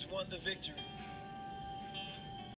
He's won the victory.